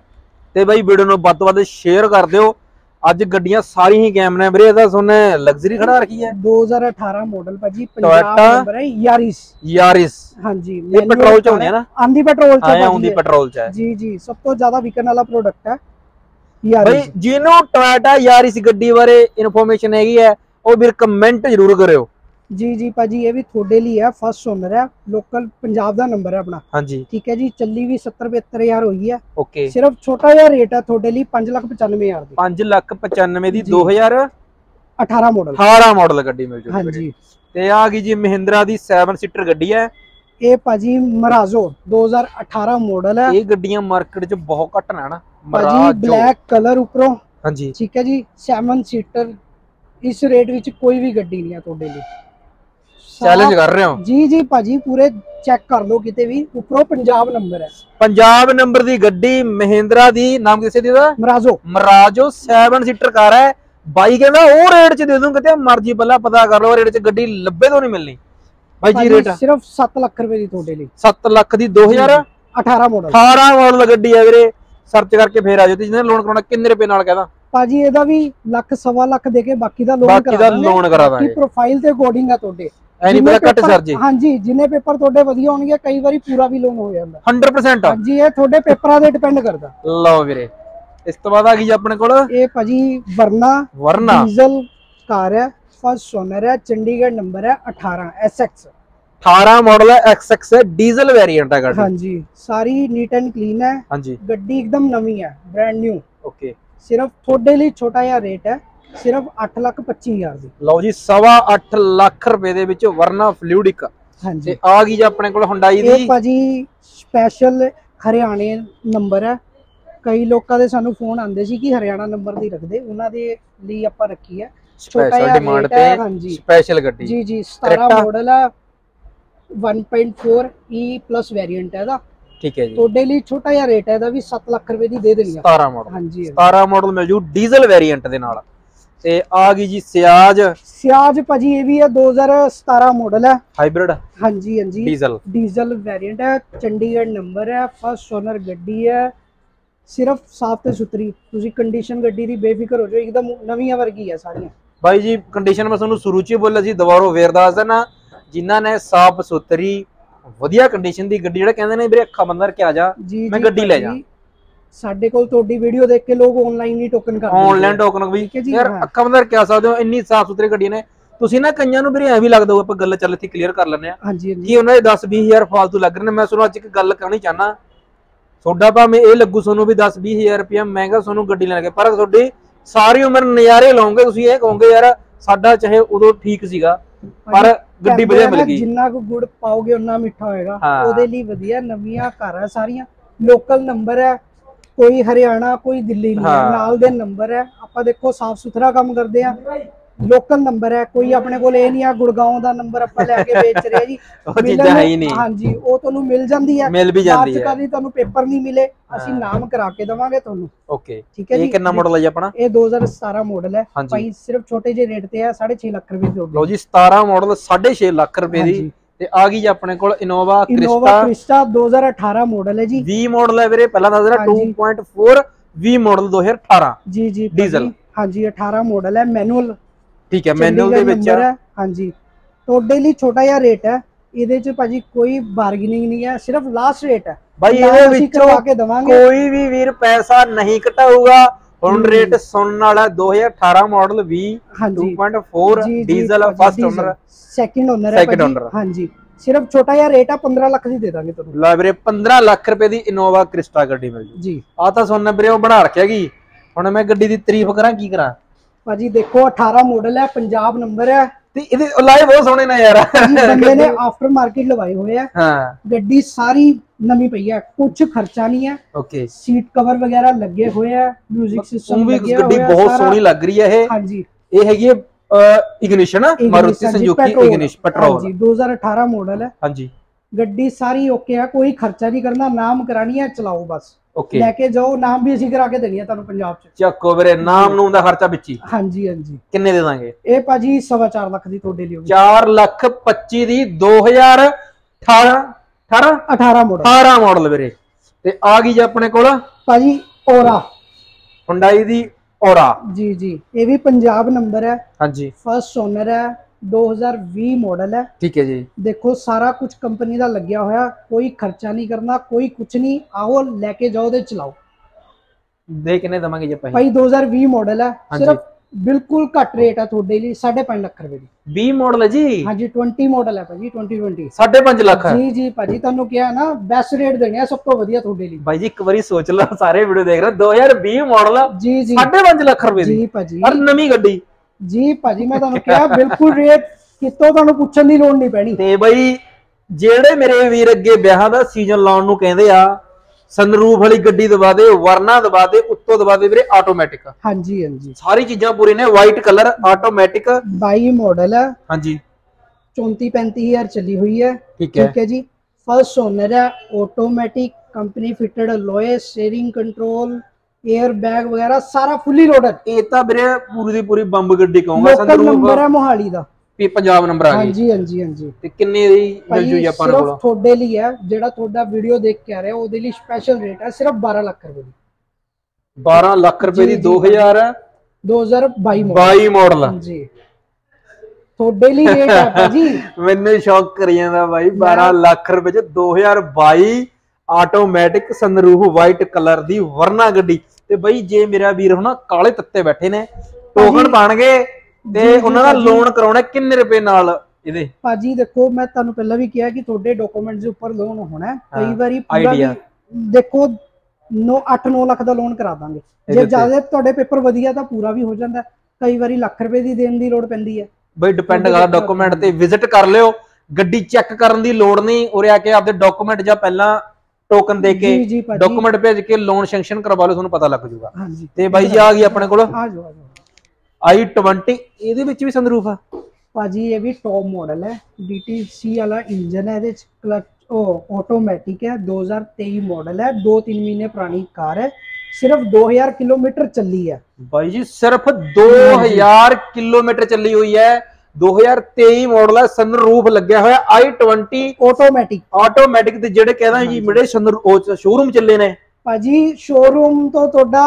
ਤੇ ਬਾਈ ਵੀਡੀਓ ਨੂੰ ਵੱਧ ਤੋਂ ਵੱਧ ਸ਼ੇਅਰ ਕਰ ਦਿਓ। ਅੱਜ ਗੱਡੀਆਂ ਸਾਰੀ ਹੀ ਗੈਮ ਨੇ ਵੀਰੇ ਇਹਦਾ ਸੁਣਨੇ ਲਗਜ਼ਰੀ ਖੜਾ ਰੱਖੀ ਹੈ। 2018 ਮਾਡਲ ਭਾਜੀ ਪੰਜਾਬ ਨੰਬਰ ਹੈ ਯਾਰਿਸ ਯਾਰਿਸ ਹਾਂਜੀ ਇਹ ਪੈਟਰੋਲ ਚ ਹੁੰਦੀ ਹੈ ਨਾ? ਆਂਦੀ ਪੈਟਰੋਲ ਚ ਹੈ ਇਹ। ਪੈਟਰੋਲ ਚ ਹੈ। ਜੀ ਜੀ ਸਭ ਤੋਂ ਜ਼ਿਆਦਾ ਵਿਕਣ ਵਾਲਾ ਪ੍ਰੋਡਕਟ ਹੈ ਯਾਰਿਸ ਜਿਹਨੂੰ ਟੋਇਟਾ ਯਾਰਿਸ ਗੱਡੀ ਬਾਰੇ ਇਨਫੋਰਮੇਸ਼ਨ ਹੈਗੀ ਹੈ ਉਹ ਵੀਰ ਕਮੈਂਟ ਜ਼ਰੂਰ ਕਰਿਓ। ਜੀ ਜੀ ਭਾਜੀ ਇਹ ਵੀ ਤੁਹਾਡੇ ਲਈ ਹੈ ਫਸਟ ਓਨਰ ਹੈ ਲੋਕਲ ਪੰਜਾਬ ਦਾ ਨੰਬਰ ਹੈ ਆਪਣਾ। ਹਾਂਜੀ। ਠੀਕ ਹੈ ਜੀ ਚੱਲੀ ਵੀ 70 72000 ਹੋਈ ਹੈ ਓਕੇ ਸਿਰਫ ਛੋਟਾ ਜਿਹਾ ਰੇਟ ਹੈ ਤੁਹਾਡੇ ਲਈ 595000 ਦੀ। 5 ਲੱਖ 95 ਦੀ ਜੀ। 2018 18 ਮਾਡਲ ਮਾਡਲ ਗੱਡੀ ਮਿਲ ਜੂਗੀ। ਹਾਂਜੀ। ਤੇ ਆ ਗਈ ਜੀ ਮਹਿੰਦਰਾ ਦੀ 7 ਸੀਟਰ ਗੱਡੀ ਹੈ ਇਹ ਭਾਜੀ ਮਰਾਜ਼ੋ 2018 ਮਾਡਲ ਹੈ ਇਹ ਗੱਡੀਆਂ ਮਾਰਕੀਟ 'ਚ ਬਹੁਤ ਘੱਟ ਨੇ ਨਾ। ਭਾਜੀ। ਬਲੈਕ ਕਲਰ ਉੱਪਰੋਂ। ਹਾਂਜੀ। ਠੀਕ ਹੈ ਜੀ 7 ਸੀਟਰ ਇਸ ਰੇਟ ਵਿੱਚ ਕੋਈ ਵੀ ਗੱਡੀ ਨਹੀਂ ਹੈ ਤੁਹਾਡੇ ਲਈ। ਚੈਲੰਜ ਕਰ ਰਹੇ ਹੋ? ਜੀ ਜੀ ਭਾਜੀ ਪੂਰੇ ਚੈੱਕ ਕਰ ਲਓ ਕਿਤੇ ਵੀ। ਉੱਪਰੋਂ ਪੰਜਾਬ ਨੰਬਰ ਹੈ। ਪੰਜਾਬ ਨੰਬਰ ਦੀ ਗੱਡੀ ਮਹਿੰਦਰਾ ਦੀ ਨਾਮ ਕਿਸੇ ਦੀ ਦਾ ਮਰਾਜ਼ੋ। ਮਰਾਜੋ 7 ਸੀਟਰ ਕਾਰ ਹੈ। ਬਾਈ ਕਹਿੰਦਾ ਉਹ ਰੇਟ 'ਚ ਦੇ ਦੂੰ ਕਿਤੇ ਮਰਜ਼ੀ ਪਹਿਲਾਂ ਪਤਾ ਕਰ ਲਓ ਰੇਟ 'ਚ ਗੱਡੀ ਲੱਭੇ ਤੋਂ ਨਹੀਂ ਮਿਲਣੀ। ਬਾਈ ਜੀ ਰੇਟ ਸਿਰਫ 7 ਲੱਖ ਰੁਪਏ ਦੀ ਤੁਹਾਡੇ ਲਈ। 7 ਲੱਖ ਦੀ 2018 18 ਮਾਡਲ ਮਾਡਲ ਗੱਡੀ ਹੈ ਵੀਰੇ। ਸਰਚ ਕਰਕੇ ਫੇਰ ਆ ਜਾਓ ਤੇ ਜਿਹਨੇ ਲੋਨ ਕਰਾਉਣਾ ਕਿੰਨੇ ਰੁਪਏ ਨਾਲ ਕਹਦਾ? ਭਾਜੀ ਇਹਦਾ ਵੀ ਲੱਖ ਸਵਾ ਲੱਖ ਦੇ ਕੇ ਬਾਕੀ ਦਾ ਲੋਨ ਬਾਕੀ ਦਾ ਲੋਨ ਕਰਾ ਦਾਂਗੇ। ਪ੍ਰੋਫਾਈਲ ਤੇ ਅਕੋਰਡਿੰਗ ਹੈ ਤੁਹਾਡੇ। ਐ ਨਹੀਂ ਪਤਾ ਘੱਟ ਸਰ ਜੀ। ਹਾਂਜੀ ਜਿੰਨੇ ਪੇਪਰ ਤੁਹਾਡੇ ਵਧੀਆ ਹੋਣਗੇ ਕਈ ਵਾਰੀ ਪੂਰਾ ਵੀ ਲੋਨ ਹੋ ਜਾਂਦਾ। 100% ਹਾਂਜੀ ਇਹ ਤੁਹਾਡੇ ਪੇਪਰਾਂ ਤੇ ਡਿਪੈਂਡ ਕਰਦਾ। ਲਓ ਵੀਰੇ ਇਸ ਤੋਂ ਬਾਅਦ ਆ ਗਈ ਆਪਣੇ ਕੋਲ। ਇਹ ਭਾਜੀ ਵਰਨਾ ਵਰਨਾ। ਡੀਜ਼ਲ ਕਾਰ ਹੈ ਫਸਟ ਓਨਰ ਹੈ ਚੰਡੀਗੜ੍ਹ ਨੰਬਰ ਹੈ 18 SX 18 ਮਾਡਲ ਹੈ XX ਹੈ ਡੀਜ਼ਲ ਵੇਰੀਐਂਟ ਹੈ ਗੱਡੀ। ਹਾਂਜੀ ਸਾਰੀ ਨੀਟ ਐਂਡ ਕਲੀਨ ਹੈ। ਹਾਂਜੀ। ਗੱਡੀ ਇੱਕਦਮ ਨਵੀਂ ਹੈ ਬ੍ਰਾਂਡ ਨਿਊ ਓਕੇ ਸਿਰਫ ਤੁਹਾਡੇ ਲਈ ਛੋਟਾ ਜਿਹਾ ਰੇਟ ਹੈ। ਸਿਰਫ 8 ਲੱਖ 25 ਹਜ਼ਾਰ ਦੀ। ਲਓ ਜੀ ਸਵਾ ਅੱਠ ਲੱਖ ਰੁਪਏ ਦੇ ਵਿੱਚ ਵਰਨਾ ਫਲੂਇਡਿਕ ਹਾਂਜੀ। ਤੇ ਆ ਗਈ ਜੀ ਆਪਣੇ ਕੋਲ ਹੁੰਡਾਈ ਇਹ ਦੀ ਭਾਜੀ ਸਪੈਸ਼ਲ ਹਰਿਆਣੇ ਨੰਬਰ ਹੈ। ਕਈ ਲੋਕਾਂ ਦੇ ਸਾਨੂੰ ਫੋਨ ਆਉਂਦੇ ਸੀ ਕਿ ਹਰਿਆਣਾ ਨੰਬਰ ਦੀ ਰੱਖਦੇ। ਉਹਨਾਂ ਦੇ ਲਈ ਆਪਾਂ ਰੱਖੀ ਹੈ। ਛੋਟਾ ਸਪੈਸ਼ਲ ਡਿਮਾਂਡ ਤੇ ਸਪੈਸ਼ਲ ਗੱਡੀ। ਜੀ ਜੀ 17 Creta। ਮਾਡਲ ਹੈ। 1.4 E ਪਲੱਸ ਵੇਰੀਐਂਟ ਹੈ ਇਹਦਾ। ਠੀਕ ਹੈ ਜੀ। ਤੁਹਾਡੇ ਲਈ ਛੋਟਾ ਜਿਹਾ ਰੇਟ ਹੈ ਇਹਦਾ ਵੀ 7 ਲੱਖ ਰੁਪਏ ਦੀ ਦੇ ਦੇਣੀ ਆ। 17 ਮਾਡਲ ਹਾਂਜੀ 17 ਮਾਡਲ ਮਿਲ ਜੂ ਡੀਜ਼ਲ ਵੇਰੀਐਂਟ ਦੇ ਨਾਲ। ਤੇ ਆ ਗਈ ਜੀ ਸਿਆਜ। ਸਿਆਜ ਭਾਜੀ ਇਹ ਵੀ ਹੈ 2017 ਮਾਡਲ ਹੈ ਹਾਈਬ੍ਰਿਡ ਹਾਂਜੀ ਹਾਂਜੀ। ਡੀਜ਼ਲ ਡੀਜ਼ਲ ਵੇਰੀਐਂਟ ਹੈ ਚੰਡੀਗੜ੍ਹ ਨੰਬਰ ਹੈ ਫਸਟ ਓਨਰ ਗੱਡੀ ਹੈ ਸਿਰਫ ਸਾਫ਼ ਤੇ ਸੁਥਰੀ। ਤੁਸੀਂ ਕੰਡੀਸ਼ਨ ਗੱਡੀ ਦੀ ਬੇਫਿਕਰ ਹੋ ਜਾਓ ਇੱਕਦਮ ਨਵੀਆਂ ਵਰਗੀ ਹੈ ਸਾਰੀਆਂ। ਬਾਈ ਜੀ ਕੰਡੀਸ਼ਨ ਮੈਂ ਤੁਹਾਨੂੰ ਸ਼ੁਰੂ ਚ ਹੀ ਬੋਲਿਆ ਸੀ ਦੁਬਾਰਾ ਫੇਰ ਦੱਸ ਦੇਣਾ ਜਿਨ੍ਹਾਂ ਨੇ ਸਾਫ਼ ਸੁਥਰੀ ਵਧੀਆ ਕੰਡੀਸ਼ਨ ਦੀ ਗੱਡੀ ਜਿਹੜਾ ਕਹਿੰਦੇ ਨੇ ਵੀਰੇ ਅੱਖਾਂ ਬੰਦਰ ਕੇ ਆ ਜਾ ਜੀ ਮੈਂ ਜੀ ਗੱਡੀ ਲੈ ਭਾਜੀ, ਸਾਡੇ ਕੋਲ ਤੁਹਾਡੀ ਵੀਡੀਓ ਦੇਖ ਕੇ ਲੋਕ ਆਨਲਾਈਨ ਹੀ ਟੋਕਨ ਕਰਦੇ। ਆਨਲਾਈਨ ਟੋਕਨ ਵੀ। ਯਾਰ। ਅੱਖਾਂ ਬੰਦਰ ਕੇ ਆ ਸਕਦੇ ਹੋ ਇੰਨੀ ਸਾਫ਼ ਸੁਥਰੀ ਗੱਡੀਆਂ ਨੇ। ਤੁਸੀਂ ਨਾ ਕਈਆਂ ਨੂੰ ਵੀਰੇ ਐ ਵੀ ਲੱਗਦਾ ਹੋਊ ਆਪਾਂ ਗੱਲ ਚੱਲ ਇੱਥੇ ਕਲੀਅਰ ਕਰ ਲੈਂਦੇ ਆ ਹਾਂਜੀ ਹਾਂਜੀ। ਕਿ ਉਹਨਾਂ ਦੇ 10 20000 ਫਾਲਤੂ ਲੱਗ ਰਹੇ ਨੇ? ਮੈਂ ਤੁਹਾਨੂੰ ਅੱਜ ਇੱਕ ਗੱਲ ਕਹਿਣੀ ਚਾਹਨਾ ਤੁਹਾਡਾ ਭਾਵੇਂ ਇਹ ਲੱਗੂ ਤੁਹਾਨੂੰ ਵੀ 10 20000 ਰੁਪਇਆ ਮਹਿੰਗਾ ਤੁਹਾਨੂੰ ਗੱਡੀ ਲੈਣ ਕੇ ਪਰ ਤੁਹਾਡੀ ਸਾਰੀ ਉਮਰ ਨਜ਼ਾਰੇ ਲਾਉਂਗੇ ਤੁਸੀਂ ਇਹ ਕਹੋਗੇ ਯਾਰ ਸਾਡਾ ਚਾਹੇ ਉਦੋਂ ਠੀਕ ਸੀਗਾ ਪਰ ਗੱਡੀ ਵਧੀਆ ਮਿਲ ਗਈ। ਜਿੰਨਾ ਕੁ ਗੁੜ ਪਾਓਗੇ ਉਨਾ ਮਿੱਠਾ ਹੋਏਗਾ। ਉਹਦੇ ਲਈ ਵਧੀਆ ਨਵੀਆਂ ਘਰ ਸਾਰੀਆਂ। ਲੋਕਲ ਨੰਬਰ ਹੈ ਕੋਈ ਹਰਿਆਣਾ ਕੋਈ ਦਿੱਲੀ ਨਹੀਂ ਹੈ। ਨਾਲ ਦੇ ਨੰਬਰ ਹੈ। ਆਪਾਂ ਦੇਖੋ ਸਾਫ਼ ਸੁਥਰਾ ਕੰਮ ਕਰਦੇ ਆ ਲੋਕਲ ਨੰਬਰ ਹੈ। ਕੋਈ ਆਪਣੇ ਕੋਲ ਇਹ ਨਹੀਂ ਆ ਗੁੜਗਾਉਂ ਦਾ ਨੰਬਰ ਆਪਾਂ ਲੈ ਕੇ ਵੇਚ ਰਹੇ ਜੀ। ਉਹ ਚੀਜ਼ਾਂ ਹੈ ਹੀ ਨਹੀਂ। ਹਾਂਜੀ ਉਹ ਤੁਹਾਨੂੰ ਮਿਲ ਜਾਂਦੀ ਹੈ। ਮਿਲ ਵੀ ਜਾਂਦੀ ਹੈ। ਕਦੀ ਤੁਹਾਨੂੰ ਪੇਪਰ ਨਹੀਂ ਮਿਲੇ। ਅਸੀਂ। ਨਾਮ ਕਰਾ ਕੇ ਦਵਾਂਗੇ ਤੁਹਾਨੂੰ। ਓਕੇ। ਠੀਕ ਹੈ ਇਹ ਜੀ ਕਿੰਨਾ ਮਾਡਲ ਹੈ ਜੀ ਆਪਣਾ? ਇਹ 2017 ਮਾਡਲ ਹੈ। ਭਾਈ ਸਿਰਫ ਛੋਟੇ ਜਿਹੇ ਰੇਟ ਤੇ ਹੈ 6.5 ਲੱਖ ਰੁਪਏ ਦੀ ਲਓ ਜੀ 17 ਮਾਡਲ 6.5 ਲੱਖ ਰੁਪਏ ਦੀ। ਤੇ ਆ ਗਈ ਜੀ ਆਪਣੇ ਕੋਲ Innova Innova Crysta Crysta 2018 model ਹੈ ਜੀ। 20 ਮਾਡਲ ਹੈ ਵੀਰੇ ਪਹਿਲਾਂ ਹਾਂਜੀ। 2.4 20 ਮਾਡਲ 2018 ਜੀ ਜੀ ਡੀਜ਼ਲ। ਹਾਂਜੀ 18 ਮਾਡਲ ਹੈ ਮੈਨੂਅਲ ਠੀਕ ਹੈ ਮੈਨੂਅਲ ਦੇ ਵਿੱਚ ਹਾਂਜੀ। ਤੁਹਾਡੇ ਲਈ ਛੋਟਾ ਜਿਹਾ ਰੇਟ ਹੈ ਇਹਦੇ ਚ ਭਾਜੀ ਕੋਈ ਬਾਰਗੇਨਿੰਗ ਨਹੀਂ ਹੈ ਸਿਰਫ ਲਾਸਟ ਰੇਟ ਹੈ। ਨਾਲ ਇਹਦੇ ਵਿੱਚੋਂ ਕੋਈ ਵੀ ਵੀਰ ਪੈਸਾ ਨਹੀਂ ਘਟਾਊਗਾ ਹੁਣ। ਰੇਟ ਸੁਣਨ ਵਾਲਾ 2018 ਮਾਡਲ 20 ਹਾਂਜੀ। 2.4 ਜੀ, ਜੀ, diesel first. Owner second owner ਹੈ। ਭਾਜੀ। owner। ਹਾਂਜੀ। ਸਿਰਫ ਛੋਟਾ ਜਿਹਾ ਰੇਟ ਹੈ 15 ਲੱਖ ਦੀ ਦੇ ਦਾਂਗੇ ਤੁਹਾਨੂੰ। ਲੈ ਵੀਰੇ 15 ਲੱਖ ਰੁਪਏ ਦੀ ਇਨੋਵਾ ਕ੍ਰਿਸਟਾ ਗੱਡੀ ਮਿਲ ਜੂ। ਜੀ। ਆ ਤਾਂ ਸੁਣਨ ਵੀਰੇ ਉਹ ਬਣਾ ਰੱਖਿਆ ਗਈ ਹੁਣ ਮੈਂ ਗੱਡੀ ਦੀ ਤਾਰੀਫ ਕਰਾਂ ਕੀ ਕਰਾਂ? ਭਾਜੀ ਦੇਖੋ 18 ਮਾਡਲ ਹੈ ਪੰਜਾਬ ਨੰਬਰ ਹੈ। ਤੇ ਇਹਦੇ ਲਾਏ ਬਹੁਤ ਸੋਹਣੇ ਨੇ ਯਾਰ। ਬੰਦੇ ਨੇ ਆਫਟਰ ਮਾਰਕੀਟ ਲਵਾਏ ਹੋਏ ਆ। ਹਾਂ। ਗੱਡੀ ਸਾਰੀ ਨਵੀਂ ਪਈ ਹੈ ਕੁਝ ਖਰਚਾ ਨਹੀਂ ਹੈ ਓਕੇ ਸੀਟ ਕਵਰ ਵਗੈਰਾ ਲੱਗੇ ਹੋਏ ਆ 뮤직 ਸਿਸਟਮ ਵੀ ਲੱਗਿਆ ਗੱਡੀ ਬਹੁਤ। ਸੋਹਣੀ ਲੱਗ ਰਹੀ ਹੈ ਇਹ। ਹਾਂਜੀ। ਇਹ ਹੈਗੀ ignition Maruti Suzuki. Ignis petrol ਹਾਂਜੀ 2018 ਮਾਡਲ ਹੈ ਹਾਂਜੀ। ਗੱਡੀ ਸਾਰੀ ਓਕੇ ਆ ਕੋਈ ਖਰਚਾ ਨਹੀਂ ਕਰਨਾ ਨਾਮ ਕਰਾਣੀ ਹੈ ਚਲਾਓ ਬਸ। ਓਕੇ ਲੈ ਕੇ ਜਾਓ ਨਾਮ ਵੀ ਅਸੀਂ ਕਰਾ ਕੇ ਦੇਣੀ ਹੈ ਤੁਹਾਨੂੰ ਪੰਜਾਬ 'ਚ। ਚੱਕੋ ਵੀਰੇ ਨਾਮ ਨੂੰ ਦਾ ਖਰਚਾ ਵਿੱਚ ਹੀ। ਹਾਂਜੀ ਹਾਂਜੀ। ਕਿੰਨੇ ਦੇ ਦਾਂਗੇ? ਇਹ ਭਾਜੀ 4.5 ਲੱਖ ਦੀ ਤੁਹਾਡੇ ਲਈ 4 ਲੱਖ 25 ਦੀ 2018 18 18 ਮਾਡਲ 18 ਮਾਡਲ ਵੀਰੇ। ਤੇ ਆ ਗਈ ਜੀ ਆਪਣੇ ਕੋਲ ਭਾਜੀ ਔਰਾ ਹੁੰਡਾਈ ਦੀ ਔਰਾ ਜੀ ਜੀ। ਇਹ ਵੀ ਪੰਜਾਬ ਨੰਬਰ ਹੈ। ਹਾਂਜੀ। ਫਸਟ ਓਨਰ ਹੈ। 2020 ਮਾਡਲ ਹੈ। ਠੀਕ ਹੈ ਜੀ। ਦੇਖੋ ਸਾਰਾ ਕੁਝ ਕੰਪਨੀ ਦਾ ਲੱਗਿਆ ਹੋਇਆ ਕੋਈ ਖਰਚਾ ਨਹੀਂ ਕਰਨਾ ਕੋਈ ਕੁਝ ਨਹੀਂ। ਆਓ ਲੈ ਕੇ ਜਾਓ ਤੇ ਚਲਾਓ। ਦੇ ਕਿੰਨੇ ਦਵਾਂਗੇ ਜੀ ਆਪਾਂ ਭਾਈ 2020 ਮਾਡਲ ਹੈ। ਸਿਰਫ ਬਿਲਕੁਲ ਘੱਟ ਰੇਟ ਹੈ ਤੁਹਾਡੇ ਲਈ 5.5 ਲੱਖ ਰੁਪਏ ਦੀ। 20 ਮਾਡਲ ਹੈ ਜੀ? ਹਾਂਜੀ 20 ਮਾਡਲ ਹੈ ਭਾਜੀ 2020 5.5 ਲੱਖ ਜੀ ਜੀ ਭਾਜੀ ਤੁਹਾਨੂੰ ਕਿਹਾ ਨਾ ਬੈਸਟ ਰੇਟ ਦੇਣੇ ਆ ਸਭ ਤੋਂ ਵਧੀਆ ਤੁਹਾਡੇ ਲਈ। ਜੀ ਇੱਕ ਵਾਰੀ ਸੋਚ ਲਓ ਸਾਰੇ ਵੀਡੀਓ ਦੇਖ ਰਹੇ ਹੋ, 2020 ਮਾਡਲ ਜੀ ਜੀ। 5.5 ਲੱਖ ਰੁਪਏ ਦੀ। ਜੀ ਭਾਜੀ। ਔਰ ਨਵੀਂ ਗੱਡੀ। ਜੀ ਭਾਜੀ ਮੈਂ ਤੁਹਾਨੂੰ ਕਿਹਾ ਬਿਲਕੁਲ ਰੇਟ ਕਿਤੋਂ ਤੁਹਾਨੂੰ ਪੁੱਛਣ ਦੀ ਲੋੜ ਨਹੀਂ ਪੈਣੀ। ਤੇ ਬਾਈ ਜਿਹੜੇ ਮੇਰੇ ਵੀਰ ਅੱਗੇ ਵਿਆਹਾਂ ਦਾ ਸੀਜ਼ਨ ਲਾਉਣ ਨੂੰ ਕਹਿੰਦੇ ਆ ਸਨਰੂਫ ਵਾਲੀ ਗੱਡੀ ਦਵਾ ਦੇ ਵਰਨਾ ਦਵਾ ਦੇ ਉੱਤੋਂ ਦਵਾ ਦੇ ਵੀਰੇ ਆਟੋਮੈਟਿਕ ਹਾਂਜੀ ਹਾਂਜੀ। ਸਾਰੀ ਚੀਜ਼ਾਂ ਪੂਰੀ ਨੇ ਵਾਈਟ ਕਲਰ ਆਟੋਮੈਟਿਕ 22 ਮਾਡਲ ਹੈ ਹਾਂਜੀ। 34 35000 ਚੱਲੀ ਹੋਈ ਹੈ ਠੀਕ ਹੈ। ਠੀਕ ਹੈ ਜੀ। ਫਸਟ ਓਨਰ ਹੈ ਆਟੋਮੈਟਿਕ ਕੰਪਨੀ ਫਿਟਡ ਲੋਏ ਸਟੀਅਰਿੰਗ ਕੰਟਰੋਲ 에ਅਰ ਬੈਗ ਵਗੈਰਾ ਸਾਰਾ ਫੁੱਲੀ ਲੋਡਡ ਇਹ ਤਾਂ ਵੀਰੇ ਪੂਰੀ ਦੀ ਪੂਰੀ ਬੰਬ ਗੱਡੀ ਕਹੂੰਗਾ ਲੋਕਲ ਨੰਬਰ ਹੈ ਮੋਹਾਲੀ ਦਾ। ਵੀ ਪੰਜਾਬ ਨੰਬਰ ਆ ਗਈ। ਹਾਂਜੀ ਹਾਂਜੀ ਹਾਂਜੀ। ਤੇ ਕਿੰਨੇ ਦੀ ਮਿਲ ਭਾਈ ਜੂ ਜੀ ਆਪਾਂ ਨੂੰ ਸਿਰਫ ਕੋਲ ਤੁਹਾਡੇ ਲਈ ਹੈ ਜਿਹੜਾ ਤੁਹਾਡਾ ਵੀਡੀਓ ਦੇਖ ਕੇ ਆ ਰਿਹਾ ਉਹਦੇ ਲਈ ਸਪੈਸ਼ਲ ਰੇਟ ਹੈ ਸਿਰਫ 12 ਲੱਖ ਰੁਪਏ ਦੀ। 12 ਲੱਖ ਰੁਪਏ ਦੀ ਜੀ, ਜੀ, 2000 2022 ਮਾਡਲ 22 ਮਾਡਲ ਹਾਂਜੀ ਤੁਹਾਡੇ ਲਈ ਰੇਟ ਹੈ ਭਾਜੀ। ਮੈਨੂੰ ਸ਼ੌਕ ਕਰੀ ਜਾਂਦਾ ਬਾਈ 12 ਲੱਖ ਰੁਪਏ ਚ 2022 ਆਟੋਮੈਟਿਕ ਸਨਰੂਫ ਵਾਈਟ ਕਲਰ ਦੀ ਵਰਨਾ ਗੱਡੀ। ਤੇ ਬਾਈ ਜੇ ਮੇਰਾ ਵੀਰ ਹੁਣਾ ਕਾਲੇ ਤੱਤੇ ਬੈਠੇ ਨੇ ਟੋਕਨ ਪਾਣਗੇ ਤੇ ਉਹਨਾਂ ਦਾ। ਲੋਨ ਕਰਾਉਣਾ ਕਿੰਨੇ ਰੁਪਏ ਨਾਲ ਇਹਦੇ? ਭਾਜੀ ਦੇਖੋ ਮੈਂ ਤੁਹਾਨੂੰ ਪਹਿਲਾਂ ਵੀ ਕਿਹਾ ਕਿ ਤੁਹਾਡੇ ਡਾਕੂਮੈਂਟਸ ਦੇ ਉੱਪਰ ਲੋਨ ਹੋਣਾ ਹੈ। ਕਈ ਵਾਰੀ ਪੂਰਾ ਦੇਖੋ 9 8-9 ਲੱਖ ਦਾ ਲੋਨ ਕਰਾ ਦਾਂਗੇ। ਜੇ। ਜ਼ਿਆਦਾ ਤੁਹਾਡੇ ਪੇਪਰ ਵਧੀਆ ਤਾਂ ਪੂਰਾ ਵੀ ਹੋ ਜਾਂਦਾ। ਕਈ ਵਾਰੀ ਲੱਖ ਰੁਪਏ ਦੀ ਦੇਣ ਦੀ ਲੋੜ ਪੈਂਦੀ ਹੈ। ਬਈ ਡਿਪੈਂਡ ਕਰਦਾ ਡਾਕੂਮੈਂਟ ਤੇ ਵਿਜ਼ਿਟ ਕਰ ਲਿਓ। ਗੱਡੀ ਚੈੱਕ ਕਰਨ ਦੀ ਲੋੜ ਨਹੀਂ। ਉਰੇ ਆ ਕੇ ਆਪਦੇ ਡਾਕੂਮੈਂਟ ਜਾਂ ਪਹਿਲਾਂ ਟੋਕਨ ਦੇ ਕੇ ਜੀ ਜੀ ਭਾਜੀ। ਡਾਕੂਮੈਂਟ ਭੇਜ ਕੇ ਲੋਨ ਸੈਂਕਸ਼ਨ ਕਰਵਾ ਲਓ ਤੁਹਾਨੂੰ ਪਤਾ ਲੱਗ ਜਾਊਗਾ। ਹਾਂਜੀ। ਤੇ ਬਾਈ ਜੀ ਆ ਗਈ ਆਪਣੇ ਕੋਲ। ਆ ਜਾਓ ਆ ਜਾਓ। I20 ਇਹਦੇ ਵਿੱਚ ਵੀ ਸੰਦਰੂਫ ਆ? ਭਾਜੀ ਇਹ ਵੀ ਟੌਪ ਮਾਡਲ ਹੈ। DTC ਵਾਲਾ ਇੰਜਨ ਹੈ ਇਹਦੇ ਚ ਕਲਚ ਉਹ ਆਟੋਮੈਟਿਕ ਹੈ। 2023 ਮਾਡਲ ਹੈ। 2-3 ਮਹੀਨੇ ਪੁਰਾਣੀ ਕਾਰ ਹੈ। ਸਿਰਫ 2000 ਕਿਲੋਮੀਟਰ ਚੱਲੀ ਹੈ। ਬਾਈ ਜੀ ਸਿਰਫ 2000 ਕਿਲੋਮੀਟਰ ਚੱਲੀ ਹੋਈ ਹੈ। 2023 ਮਾਡਲ ਹੈ ਸਨਰੂਫ ਲੱਗਿਆ ਹੋਇਆ i20 ਆਟੋਮੈਟਿਕ ਆਟੋਮੈਟਿਕ ਤੇ ਜਿਹੜੇ ਕਹਿੰਦਾ ਜੀ ਮੇਰੇ ਸਨ ਸ਼ੋਰੂਮ ਚੱਲੇ ਨੇ। ਭਾਜੀ ਸ਼ੋਰੂਮ ਤੋਂ ਤੁਹਾਡਾ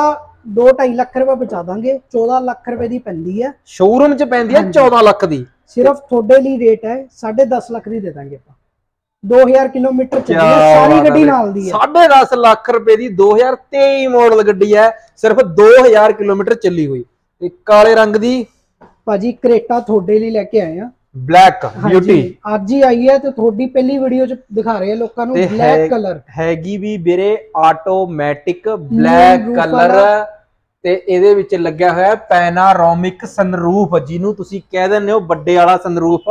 2.5 ਲੱਖ ਰੁਪਏ ਬਚਾ ਦਾਂਗੇ 14 ਲੱਖ ਰੁਪਏ ਦੀ ਪੈਂਦੀ ਹੈ ਸ਼ੋਰੂਮ 'ਚ ਪੈਂਦੀ ਹੈ ਹਾਂਜੀ। 14 ਲੱਖ ਦੀ। ਸਿਰਫ ਤੁਹਾਡੇ ਲਈ ਰੇਟ ਹੈ 10.5 ਲੱਖ ਦੀ ਦੇ ਦਾਂਗੇ ਆਪਾਂ। 2000 ਕਿਲੋਮੀਟਰ ਚੱਲੀ ਹੈ ਸਾਰੀ ਗੱਡੀ। ਨਾਲ ਦੀ ਹੈ 10.5 ਲੱਖ ਰੁਪਏ ਦੀ 2023 ਮਾਡਲ ਗੱਡੀ ਹੈ ਸਿਰਫ 2000 ਕਿਲੋਮੀਟਰ ਚੱਲੀ ਹੋਈ। ਤੇ ਕਾਲੇ ਰੰਗ ਦੀ ਭਾਜੀ ਕਰੇਟਾ ਤੁਹਾਡੇ ਲਈ ਲੈ ਕੇ ਆਏ ਆ। ਬਲੈਕ ਬਿਊਟੀ ਅੱਜ ਹੀ ਆਈ ਹੈ ਤੇ ਤੁਹਾਡੀ ਪਹਿਲੀ ਵੀਡੀਓ ਚ ਦਿਖਾ ਰਹੇ ਆ ਲੋਕਾਂ ਨੂੰ ਬਲੈਕ ਕਲਰ ਹੈਗੀ ਵੀ ਵੀਰੇ ਆਟੋਮੈਟਿਕ ਬਲੈਕ ਕਲਰ। ਤੇ ਇਹਦੇ ਵਿੱਚ ਲੱਗਿਆ ਹੋਇਆ ਪੈਨਾਰੋਮਿਕ ਸਨਰੂਫ ਜਿਹਨੂੰ ਤੁਸੀਂ ਕਹਿ ਦਿੰਦੇ ਹੋ ਵੱਡੇ ਵਾਲਾ sunroof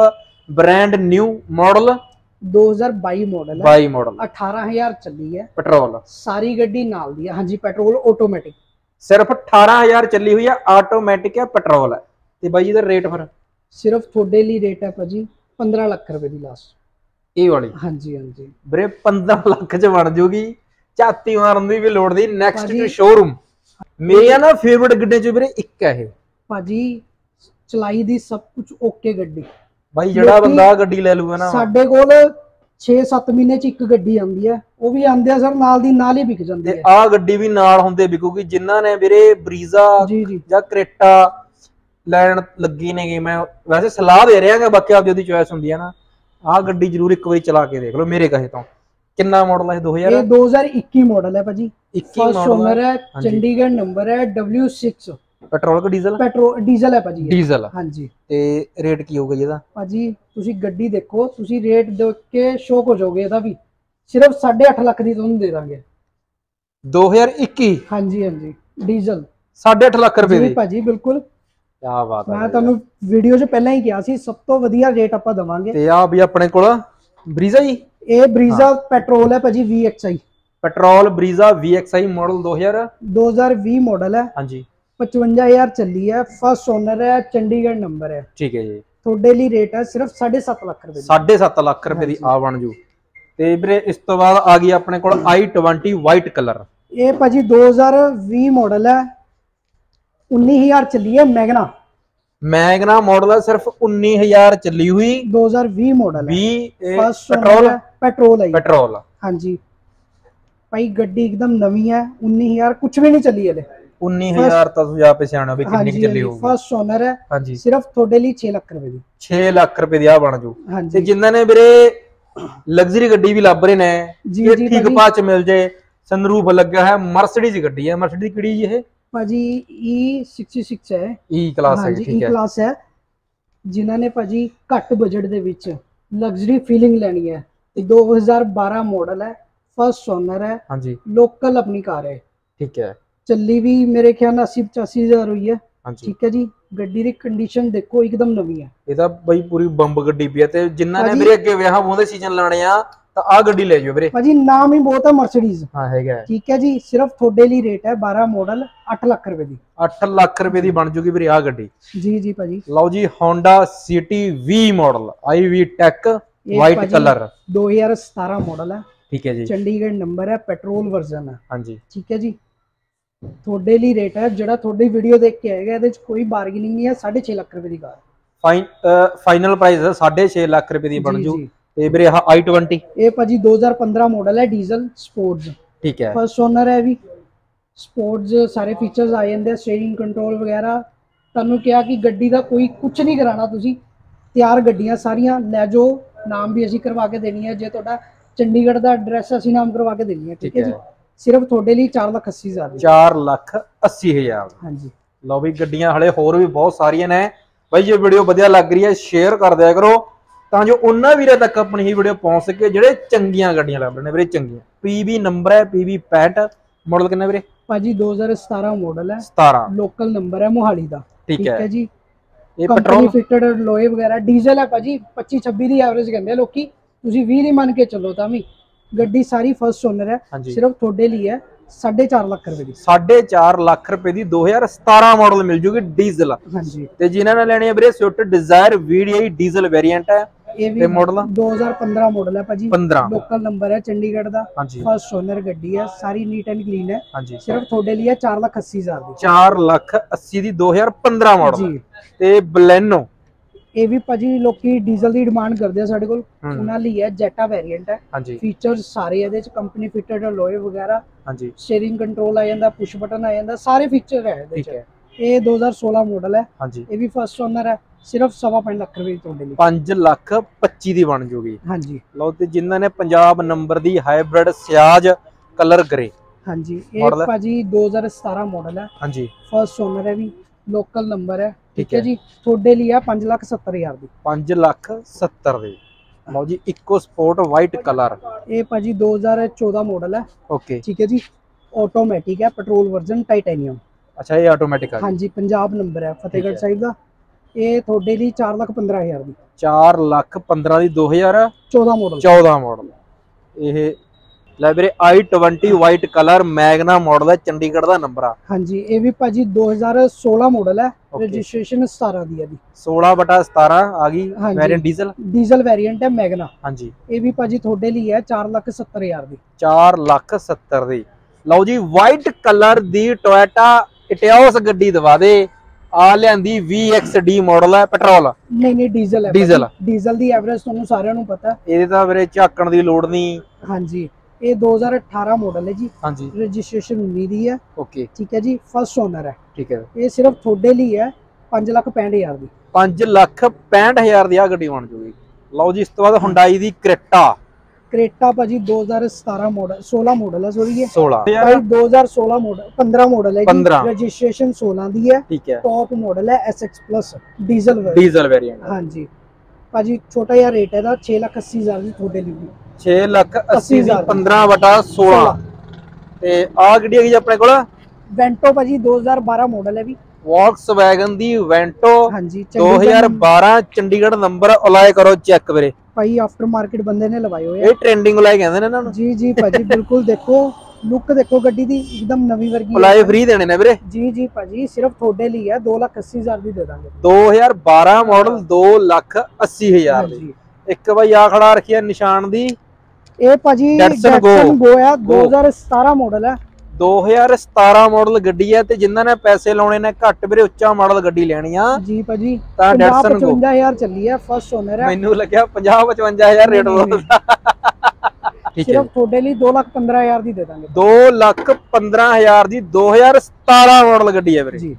brand new model 2022 model ਹੈ। 22 ਮਾਡਲ 18000 ਚੱਲੀ ਹੈ। ਪੈਟਰੋਲ ਸਾਰੀ ਗੱਡੀ ਨਾਲ ਦੀ ਹੈ। ਹਾਂਜੀ ਪੈਟਰੋਲ ਆਟੋਮੈਟਿਕ ਸਿਰਫ 18000 ਚੱਲੀ ਹੋਈ ਹੈ ਆਟੋਮੈਟਿਕ ਹੈ ਪੈਟਰੋਲ ਹੈ। ਤੇ ਬਾਈ ਜੀ ਦਾ ਰੇਟ ਫਿਰ? ਸਿਰਫ ਤੁਹਾਡੇ ਲਈ ਰੇਟ ਹੈ ਭਾਜੀ 15 ਲੱਖ ਰੁਪਏ ਦੀ ਲਾਸਟ ਇਹ ਵਾਲੀ? ਹਾਂਜੀ ਹਾਂਜੀ। ਵੀਰੇ 15 ਲੱਖ ਚ ਬਣ ਜੂਗੀ। ਝਾਤੀ ਮਾਰਨ ਦੀ ਵੀ ਲੋੜ ਨਹੀਂ। ਨੈਕਸਟ ਟੂ ਸ਼ੋਰੂਮ ਮੇਰੀਆਂ ਨਾ ਫੇਵਰਿਟ ਗੱਡੀਆਂ ਚ ਵੀਰੇ ਇੱਕ ਹੈ ਇਹ। ਭਾਜੀ ਚਲਾਈ ਦੀ ਸਭ ਕੁਝ ਓਕੇ ਗੱਡੀ। ਬਾਈ ਜਿਹੜਾ ਬੰਦਾ ਗੱਡੀ ਲੈ ਲੂਗਾ ਨਾ। ਸਾਡੇ ਕੋਲ 6-7 ਮਹੀਨੇ ਚ ਇੱਕ ਗੱਡੀ ਆਉਂਦੀ ਹੈ। ਉਹ ਵੀ ਆਂਦੇ ਆ ਸਰ ਨਾਲ ਦੀ ਨਾਲ ਹੀ ਵਿਕ ਜਾਂਦੀ ਤੇ ਹੈ। ਆਹ ਗੱਡੀ ਵੀ ਨਾਲ ਹੁੰਦੇ ਵਿਕੂਗੀ। ਜਿਨ੍ਹਾਂ ਨੇ ਵੀਰੇ ਬਰੀਜ਼ਾ ਜਾਂ ਕਰੇਟਾ ਲੈਣ ਲੱਗੀ ਨੇਗੇ ਮੈਂ ਵੈਸੇ ਸਲਾਹ ਦੇ ਰਿਹਾਗਾ ਬਾਕੀ ਆਪਦੀ ਉਹਦੀ ਚੋਇਸ ਹੁੰਦੀ ਹੈ ਨਾ ਆਹ ਗੱਡੀ ਜ਼ਰੂਰ ਇੱਕ ਵਾਰੀ ਚਲਾ ਕੇ ਦੇਖ ਲਓ ਮੇਰੇ ਕਹੇ ਤੋਂ। ਕਿੰਨਾ ਮਾਡਲ ਹੈ ਇਹ 2000 ਇਹ 2021 ਮਾਡਲ ਹੈ ਭਾਜੀ। 21 ਫਸਟ ਮਾਡਲ ਹੈ। ਚੰਡੀਗੜ੍ਹ ਨੰਬਰ ਹੈ W6 ਪੈਟਰੋਲ ਕਿ ਡੀਜ਼ਲ ਪੈਟਰੋਲ ਡੀਜ਼ਲ ਹੈ ਭਾਜੀ। ਡੀਜ਼ਲ ਹਾਂਜੀ। ਤੇ ਰੇਟ ਕੀ ਹੋਊਗਾ ਇਹਦਾ? ਭਾਜੀ ਤੁਸੀਂ ਗੱਡੀ ਦੇਖੋ ਤੁਸੀਂ ਰੇਟ ਦੇਖ ਕੇ ਸ਼ੌਕ ਹੋ ਜਾਓਗੇ ਇਹਦਾ ਵੀ। ਸਿਰਫ 8.5 ਲੱਖ ਦੀ ਤੁਹਾਨੂੰ ਦੇ ਦਾਂਗੇ। 2021 ਹਾਂਜੀ ਹਾਂਜੀ। ਡੀਜ਼ਲ 8.5 ਲੱਖ ਰੁਪਏ ਦੀ? ਭਾਜੀ ਬਿਲਕੁਲ। ਕੀ ਬਾਤ ਹੈ ਮੈਂ ਤੁਹਾਨੂੰ ਵੀਡੀਓ 'ਚ ਪਹਿਲਾਂ ਹੀ ਕਿਹਾ ਸੀ ਸਭ ਤੋਂ ਵਧੀਆ ਰੇਟ ਆਪਾਂ ਦਵਾਂਗੇ। ਤੇ ਆ ਵੀ ਆਪਣੇ ਕੋਲ ਬਰੀਜ਼ਾ ਜੀ? ਇਹ ਬਰੀਜ਼ਾ ਪੈਟਰੋਲ ਹੈ ਭਾਜੀ VXI petrol Brezza VXI model 2000 2020 model ਹੈ। ਹਾਂਜੀ। 55000 ਚੱਲੀ ਹੈ। ਫਸਟ ਓਨਰ ਹੈ ਚੰਡੀਗੜ੍ਹ ਨੰਬਰ ਹੈ। ਠੀਕ ਹੈ ਜੀ। ਤੁਹਾਡੇ ਲਈ ਰੇਟ ਹੈ ਸਿਰਫ 7.5 ਲੱਖ ਰੁਪਏ ਦੀ। 7.5 ਲੱਖ ਰੁਪਏ ਦੀ ਆ ਬਣ ਜੂ। ਤੇ ਵੀਰੇ ਇਸ ਤੋਂ ਬਾਅਦ ਆ ਗਈ ਆਪਣੇ ਕੋਲ i20 ਵਾਈਟ ਕਲਰ ਇਹ ਭਾਜੀ 2020 ਮਾਡਲ ਹੈ। 19000 ਚੱਲੀ ਹੈ ਮੈਗਨਾ। ਮੈਗਨਾ ਮਾਡਲ ਹੈ ਸਿਰਫ 19000 ਚੱਲੀ ਹੋਈ। 2020 ਮਾਡਲ ਹੈ। 20 ਫਸਟ ਪੈਟਰੋਲ ਪੈਟਰੋਲ ਹੈ ਜੀ। ਪੈਟਰੋਲ ਹਾਂਜੀ। ਭਾਈ ਗੱਡੀ ਇੱਕਦਮ ਨਵੀਂ ਹੈ 19000 ਕੁਝ ਵੀ ਨਹੀਂ ਚੱਲੀ ਹਲੇ। 19000 ਤਾਂ ਤੁਸੀਂ ਆਪੇ ਸਿਆਣਾ ਵੀ ਕਿੰਨੀ ਕੁ ਚੱਲੀ ਹੋਊਗੀ। ਫਸਟ ਓਨਰ ਹੈ ਹਾਂਜੀ। ਸਿਰਫ ਤੁਹਾਡੇ ਲਈ 6 ਲੱਖ ਰੁਪਏ ਦੀ। 6 ਲੱਖ ਰੁਪਏ ਦੀ ਆ ਬਣ ਜੂ। ਤੇ ਹਾਂਜੀ ਜਿਨ੍ਹਾਂ ਨੇ ਵੀਰੇ ਲਗਜ਼ਰੀ ਗੱਡੀ ਵੀ ਲੱਭ ਰਹੇ ਨੇ ਜੀ, ਇਹ ਜੀ ਠੀਕ ਭਾਜੀ। ਪਾਚ ਮਿਲ ਜੇ ਸਨਰੂਫ ਲੱਗਿਆ ਹੈ ਮਰਸੀਡੀਜ਼ ਗੱਡੀ ਹੈ। ਮਰਸੀਡੀਜ਼ ਕਿਹੜੀ ਜੀ ਇਹ? ਭਾਜੀ E66 ਹੈ। ਈ ਕਲਾਸ ਹੈ ਹਾਂਜੀ ਠੀਕ E ਹੈ। ਕਲਾਸ ਹੈ। ਜਿਨ੍ਹਾਂ ਨੇ ਭਾਜੀ ਘੱਟ ਬਜਟ ਦੇ ਵਿੱਚ ਲਗਜ਼ਰੀ ਫੀਲਿੰਗ ਲੈਣੀ ਹੈ। ਤੇ 2012 ਮਾਡਲ ਹੈ। ਫਸਟ ਓਨਰ ਹੈ। ਹਾਂਜੀ। ਲੋਕਲ ਆਪਣੀ ਕਾਰ ਹੈ। ਠੀਕ ਹੈ। ਚੱਲੀ ਵੀ ਮੇਰੇ ਖਿਆਲ ਨਾਲ 80 85000 ਹੋਈ ਹੈ। ਹਾਂਜੀ। ਠੀਕ ਹੈ ਜੀ। ਗੱਡੀ ਦੀ ਕੰਡੀਸ਼ਨ ਦੇਖੋ ਇੱਕਦਮ ਨਵੀਂ ਹੈ। ਇਹ ਤਾਂ ਬਈ ਪੂਰੀ ਬੰਬ ਗੱਡੀ ਪਈ ਆ ਤੇ ਜਿਨ੍ਹਾਂ ਨੇ ਵੀਰੇ ਅੱਗੇ ਵਿਆਹ ਬੋਂਦੇ ਸੀਜ਼ਨ ਲਾਣੇ ਆ ਤਾਂ ਆ ਗੱਡੀ ਲੈ ਜਾਓ ਵੀਰੇ। ਭਾਜੀ ਨਾਮ ਹੀ ਬਹੁਤ ਹੈ ਮਰਸੀਡੀਜ਼ ਹਾਂ ਹੈਗਾ। ਠੀਕ ਹੈ ਜੀ ਸਿਰਫ ਤੁਹਾਡੇ ਲਈ ਰੇਟ ਹੈ 12 ਮਾਡਲ 8 ਲੱਖ ਰੁਪਏ ਦੀ। 8 ਲੱਖ ਰੁਪਏ ਦੀ ਬਣ ਜੂਗੀ ਵੀਰੇ ਆ ਗੱਡੀ। ਜੀ ਜੀ ਭਾਜੀ। ਲਓ ਜੀ Honda City V model IV ਇਹ ਵਾਈਟ ਕਲਰ 2017 ਮਾਡਲ ਹੈ। ਠੀਕ ਹੈ ਜੀ। ਚੰਡੀਗੜ੍ਹ ਨੰਬਰ ਹੈ ਪੈਟਰੋਲ ਵਰਜ਼ਨ ਹੈ। ਹਾਂਜੀ। ਠੀਕ ਹੈ ਜੀ। ਤੁਹਾਡੇ ਲਈ ਰੇਟ ਹੈ ਜਿਹੜਾ ਤੁਹਾਡੀ ਵੀਡੀਓ ਦੇਖ ਕੇ ਆਏਗਾ ਇਹਦੇ ਵਿੱਚ ਕੋਈ ਬਾਰਗੇਨਿੰਗ ਨਹੀਂ ਹੈ 6.5 ਲੱਖ ਰੁਪਏ ਦੀ ਕਾਰ ਫਾਈਨ ਫਾਈਨਲ ਪ੍ਰਾਈਸ ਹੈ 6.5 ਲੱਖ ਰੁਪਏ ਦੀ ਬਣ ਜੀ। ਤੇ ਵੀਰੇ ਆਹ i20 ਇਹ ਭਾਜੀ 2015 ਮਾਡਲ ਹੈ ਡੀਜ਼ਲ ਸਪੋਰਟਸ ਠੀਕ ਹੈ। ਫਸਟ ਓਨਰ ਹੈ ਵੀ। ਸਪੋਰਟਸ ਸਾਰੇ ਫੀਚਰਸ ਆ ਜਾਂਦੇ ਆ ਸਟੀਅਰਿੰਗ ਕੰਟਰੋਲ ਵਗੈਰਾ। ਤੁਹਾਨੂੰ ਕਿਹਾ ਕਿ ਗੱਡੀ ਦਾ ਕੋਈ ਕੁਝ ਨਹੀਂ ਕਰਾਣਾ ਤੁਸੀਂ। ਤਿਆਰ ਗੱਡੀਆਂ ਸਾਰੀਆਂ ਲੈ ਜਾਓ ਨਾਮ ਵੀ ਅਸੀਂ ਕਰਵਾ ਕੇ ਦੇਣੀ ਹੈ। ਜੇ ਤੁਹਾਡਾ ਚੰਡੀਗੜ੍ਹ ਦਾ ਐਡਰੈਸ ਅਸੀਂ ਨਾਮ ਕਰਵਾ ਕੇ ਦੇਣੀ ਹੈ ਠੀਕ ਹੈ ਜੀ। ਸਿਰਫ ਤੁਹਾਡੇ ਲਈ 4 ਲੱਖ 80 ਹਜ਼ਾਰ ਦੀ। 4 ਲੱਖ 80 ਹਜ਼ਾਰ। ਹਾਂਜੀ। ਲਓ ਵੀ ਗੱਡੀਆਂ ਹਲੇ ਹੋਰ ਵੀ ਬਹੁਤ ਸਾਰੀਆਂ ਨੇ। ਬਾਈ ਜੇ ਵੀਡੀਓ ਵਧੀਆ ਲੱਗ ਰਹੀ ਹੈ ਸ਼ੇਅਰ ਕਰ ਦਿਆ ਕਰੋ। ਤਾਂ ਜੋ ਉਹਨਾਂ ਵੀਰਾਂ ਤੱਕ ਆਪਣੀ ਹੀ ਵੀਡੀਓ ਪਹੁੰਚ ਸਕੇ ਜਿਹੜੇ ਚੰਗੀਆਂ ਗੱਡੀਆਂ ਲੱਭ ਰਹੇ ਨੇ ਵੀਰੇ ਚੰਗੀਆਂ। PV ਨੰਬਰ ਹੈ PV 65 ਮਾਡਲ ਕਿੰਨਾ ਵੀਰੇ? ਭਾਜੀ 2017 ਮਾਡਲ ਹੈ। 17 ਲੋਕਲ ਨੰਬਰ ਹੈ ਮੋਹਾਲੀ ਦਾ। ਠੀਕ ਹੈ ਜੀ। ਇਹ ਪੈਟਰੋਲ ਫਿਟਡ ਲੋਏ ਵਗੈਰਾ ਡੀਜ਼ਲ ਹੈ ਭਾਜੀ 25 26 ਦੀ ਐਵਰੇਜ ਕਹਿੰਦੇ ਲੋਕੀ। ਤੁਸੀਂ 20 ਦੀ ਮੰਨ ਕੇ ਚੱਲੋ ਤਾਂ ਵੀ। ਗੱਡੀ ਸਾਰੀ ਫਸਟ ਓਨਰ ਹੈ ਸਿਰਫ ਤੁਹਾਡੇ ਲਈ ਹੈ 4.5 ਲੱਖ ਰੁਪਏ ਦੀ। 4.5 ਲੱਖ ਰੁਪਏ ਦੀ 2017 ਮਾਡਲ ਮਿਲ ਜੂਗੀ ਡੀਜ਼ਲ ਹਾਂਜੀ। ਤੇ ਜਿਨ੍ਹਾਂ ਨੇ ਲੈਣੀ ਹੈ ਵੀਰੇ Swift Dzire VDI diesel variant ਹੈ। ਇਹ ਵੀ ਤੇ model? 2015 ਮਾਡਲ ਹੈ ਭਾਜੀ। 15 ਲੋਕਲ ਨੰਬਰ ਹੈ ਚੰਡੀਗੜ੍ਹ ਦਾ। ਫਸਟ ਓਨਰ ਗੱਡੀ ਹੈ ਸਾਰੀ ਨੀਟ ਐਂਡ ਕਲੀਨ ਹੈ ਸਿਰਫ ਤੁਹਾਡੇ ਲਈ ਹੈ 4 ਲੱਖ 80 ਹਜ਼ਾਰ ਦੀ। 4 ਲੱਖ 80 ਦੀ 2015 ਮਾਡਲ ਜੀ। ਤੇ ਬਲੈਨੋ ਇਹ ਵੀ ਭਾਜੀ ਲੋਕੀ ਡੀਜ਼ਲ ਦੀ ਡਿਮਾਂਡ ਕਰਦੇ ਆ ਸਾਡੇ ਕੋਲ। ਉਹਨਾਂ ਲਈ ਹੈ ਜੈਟਾ ਵੇਰੀਐਂਟ ਹੈ ਫੀਚਰਸ ਸਾਰੇ ਇਹਦੇ ਚ ਕੰਪਨੀ ਫਿਟਡ ਲੋਏ ਵਗੈਰਾ। ਹਾਂਜੀ। ਸਟੀਅਰਿੰਗ ਕੰਟਰੋਲ ਆ ਜਾਂਦਾ ਪੁਸ਼ ਬਟਨ ਆ ਜਾਂਦਾ ਸਾਰੇ ਫੀਚਰ ਹੈ ਇਹਦੇ ਚ। ਇਹ 2016 ਮਾਡਲ ਹੈ ਹਾਂਜੀ। ਇਹ ਵੀ ਫਸਟ ਓਨਰ ਹੈ ਸਿਰਫ 5.5 ਲੱਖ ਰੁਪਏ ਦੀ ਤੁਹਾਡੇ ਲਈ। 5 ਲੱਖ 25 ਦੀ ਬਣ ਜੂਗੀ। ਹਾਂਜੀ। ਲਓ ਤੇ ਜਿਨ੍ਹਾਂ ਨੇ ਪੰਜਾਬ ਨੰਬਰ ਦੀ ਹਾਈਬ੍ਰਿਡ ਸਿਆਜ ਕਲਰ ਗ੍ਰੇ। ਹਾਂਜੀ ਇਹ ਹੈ? ਭਾਜੀ 2017 ਮਾਡਲ ਹੈ। ਹਾਂਜੀ। ਫਸਟ ਓਨਰ ਹੈ ਵੀ ਲੋਕਲ ਨੰਬਰ ਹੈ। ਠੀਕ ਹੈ ਹੈ। ਜੀ ਤੁਹਾਡੇ ਲਈ ਹੈ 5 ਲੱਖ 70 ਹਜ਼ਾਰ ਦੀ। 5 ਲੱਖ 70 ਦੀ। ਲਓ ਜੀ ਇਕੋ ਸਪੋਰਟ ਵਾਈਟ ਕਲਰ ਇਹ ਭਾਜੀ 2014 ਮਾਡਲ ਹੈ। ਓਕੇ ਠੀਕ ਹੈ ਜੀ ਆਟੋਮੈਟਿਕ ਹੈ ਪੈਟਰੋਲ ਵਰਜ਼ਨ ਟਾਈਟੈਨੀਅਮ ਅੱਛਾ ਇਹ ਆਟੋਮੈਟਿਕ ਆ। ਗਈ ਹਾਂਜੀ ਪੰਜਾਬ ਨੰਬਰ ਹੈ। ਫਤਿਹਗੜ੍ਹ ਸਾਹਿਬ ਦਾ। ਇਹ ਤੁਹਾਡੇ ਲਈ 4 ਲੱਖ 15 ਹਜ਼ਾਰ ਦੀ। 4 ਲੱਖ 15 ਦੀ 2014 14 ਮਾਡਲ ਮਾਡਲ ਇਹ ਲੈ ਵੀਰੇ i20 white colour Magna model ਹੈ ਚੰਡੀਗੜ੍ਹ ਦਾ ਨੰਬਰ ਆ। ਹਾਂਜੀ ਇਹ ਵੀ ਭਾਜੀ 2016 ਮਾਡਲ ਹੈ. ਰਜਿਸਟ੍ਰੇਸ਼ਨ 17 ਦੀ ਹੈ ਜੀ। 16 ਬਟਾ 17 ਆ ਗਈ। ਵੈਰੀਐਂਟ ਡੀਜ਼ਲ ਡੀਜ਼ਲ ਵੇਰੀਐਂਟ ਹੈ ਮੈਗਨਾ। ਹਾਂਜੀ। ਇਹ ਵੀ ਭਾਜੀ ਤੁਹਾਡੇ ਲਈ ਹੈ 4 ਲੱਖ 70 ਹਜ਼ਾਰ ਦੀ। 4 ਲੱਖ 70 ਦੀ। ਲਓ ਜੀ ਵਾਈਟ ਕਲਰ ਦੀ ਟੋਇਟਾ ਇਟਿਓਸ ਗੱਡੀ ਦਵਾ ਦੇ। ਆ ਲਿਆਂਦੀ VXD ਮਾਡਲ ਹੈ ਪੈਟਰੋਲ ਨਹੀਂ ਨਹੀਂ ਡੀਜ਼ਲ ਹੈ ਡੀਜ਼ਲ। ਡੀਜ਼ਲ ਦੀ ਐਵਰੇਜ ਤੁਹਾਨੂੰ ਸਾਰਿਆਂ ਨੂੰ ਪਤਾ। ਇਹਦੇ ਤਾਂ ਵੀਰੇ ਝਾਕਣ ਦੀ ਲੋੜ ਨਹੀਂ। ਹਾਂਜੀ ਇਹ 2018 ਮਾਡਲ ਹੈ ਜੀ। ਹਾਂਜੀ। ਰਜਿਸਟ੍ਰੇਸ਼ਨ 19 ਦੀ ਹੈ। ਓਕੇ ਠੀਕ ਹੈ ਜੀ ਫਸਟ ਓਨਰ ਹੈ। ਠੀਕ ਹੈ ਇਹ ਸਿਰਫ ਤੁਹਾਡੇ ਲਈ ਹੈ 5 ਲੱਖ 65 ਹਜ਼ਾਰ ਦੀ। 5 ਲੱਖ 65000 ਦੀ ਆ ਗੱਡੀ ਬਣ ਜੂਗੀ। ਲਓ ਜੀ ਇਸ ਤੋਂ ਬਾਅਦ ਹੁੰਡਾਈ ਦੀ ਕ੍ਰੇਟਾ ਕ੍ਰੇਟਾ ਭਾਜੀ 2017 ਮਾਡਲ 16 ਮਾਡਲ ਹੈ ਸੋਰੀ ਇਹ। 16 ਭਾਈ 2016 ਮਾਡਲ 15 ਮਾਡਲ ਹੈ 15 ਰਜਿਸਟ੍ਰੇਸ਼ਨ 16 ਦੀ ਹੈ। ਠੀਕ ਹੈ। ਟੌਪ ਮਾਡਲ ਹੈ SX ਪਲੱਸ ਡੀਜ਼ਲ ਵਰ ਡੀਜ਼ਲ ਵੇਰੀਐਂਟ ਹਾਂਜੀ। ਭਾਜੀ ਛੋਟਾ ਜਿਹਾ ਰੇਟ ਇਹਦਾ 6 ਲੱਖ 80 ਹਜ਼ਾਰ ਦੀ ਤੁਹਾਡੇ ਲਈ। ਵੀ 6 ਲੱਖ 80 ਦੀ। 80,000 15 ਬਟਾ 16 ਤੇ ਆ ਗੱਡੀ ਹੈਗੀ ਜੀ ਆਪਣੇ ਕੋਲ? ਵੈਂਟੋ ਭਾਜੀ 2012 ਮਾਡਲ ਹੈ ਵੀ। ਵੈਗਨ ਦੀ ਵੈਂਟੋ ਹਾਂਜੀ ਚੰਡੀਗੜ੍ਹ 2012 ਚੰਡੀਗੜ੍ਹ ਨੰਬਰ ਅਲਾਈ ਕਰੋ ਚੈੱਕ ਵੀਰੇ। ਭਾਈ ਆਫਟਰ ਮਾਰਕੀਟ ਬੰਦੇ ਨੇ ਲਵਾਏ ਹੋਏ ਇਹ ਟ੍ਰੈਂਡਿੰਗ ਅਲਾਈ ਕਹਿੰਦੇ ਨੇ ਇਹਨਾਂ ਨੂੰ। ਜੀ ਜੀ ਭਾਜੀ ਬਿਲਕੁਲ ਦੇਖੋ ਲੁੱਕ ਦੇਖੋ ਗੱਡੀ ਦੀ ਇੱਕਦਮ ਨਵੀਂ ਵਰਗੀ ਅਲਾਈ ਫ੍ਰੀ ਦੇਣੇ ਨੇ ਵੀਰੇ। ਜੀ ਜੀ ਭਾਜੀ ਸਿਰਫ ਤੁਹਾਡੇ ਲਈ ਹੈ 2 ਲੱਖ 80 ਹਜ਼ਾਰ ਦੀ ਦੇ ਦਾਂਗੇ। 2012 ਮਾਡਲ 2 ਲੱਖ 80 ਹਜ਼ਾਰ ਦੀ। ਹਾਂਜੀ। ਇੱਕ ਬਈ ਆ ਖੜਾ ਰੱਖਿਆ ਨਿਸ਼ਾਨ ਦੀ। ਇਹ ਭਾਜੀ। Datsun Go ਹੈ Go। 2017 ਮਾਡਲ ਹੈ 2017 ਮਾਡਲ ਗੱਡੀ ਹੈ ਤੇ ਜਿਨ੍ਹਾਂ ਨੇ ਪੈਸੇ ਲਾਉਣੇ ਨੇ ਘੱਟ ਵੀਰੇ ਉੱਚਾ ਮਾਡਲ ਗੱਡੀ ਲੈਣੀ ਆ। ਜੀ ਭਾਜੀ ਤਾਂ 50 Datsun Go 55000 ਚੱਲੀ ਹੈ ਫਸਟ ਓਨਰ ਹੈ ਮੈਨੂੰ ਲੱਗਿਆ 50 55000 ਰੇਟ ਬੋਲਦਾ ਠੀਕ ਹੈ। ਸਿਰਫ ਤੁਹਾਡੇ ਲਈ 2 ਲੱਖ 15000 ਦੀ ਦੇ ਦਾਂਗੇ। 2 ਲੱਖ 15000 ਦੀ 2017 ਮਾਡਲ ਗੱਡੀ ਹੈ ਵੀਰੇ। ਜੀ।